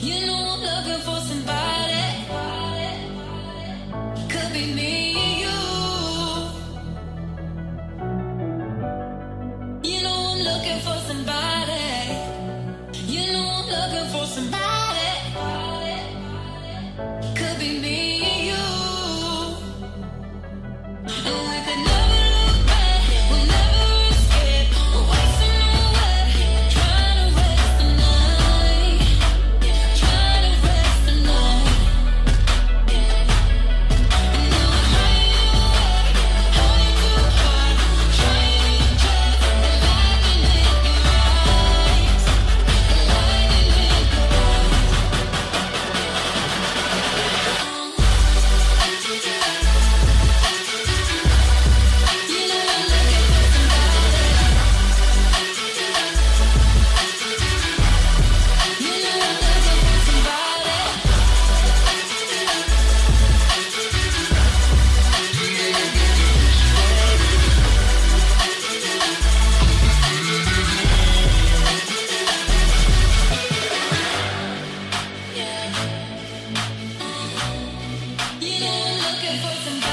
You know I'm looking for somebody. Could be me and you. You know I'm looking for somebody. looking for some